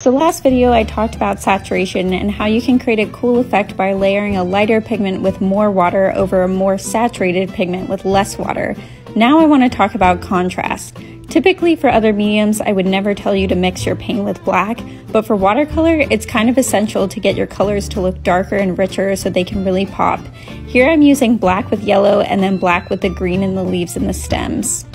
So last video I talked about saturation and how you can create a cool effect by layering a lighter pigment with more water over a more saturated pigment with less water. Now I want to talk about contrast. Typically for other mediums I would never tell you to mix your paint with black, but for watercolor it's kind of essential to get your colors to look darker and richer so they can really pop. Here I'm using black with yellow and then black with the green in the leaves and the stems.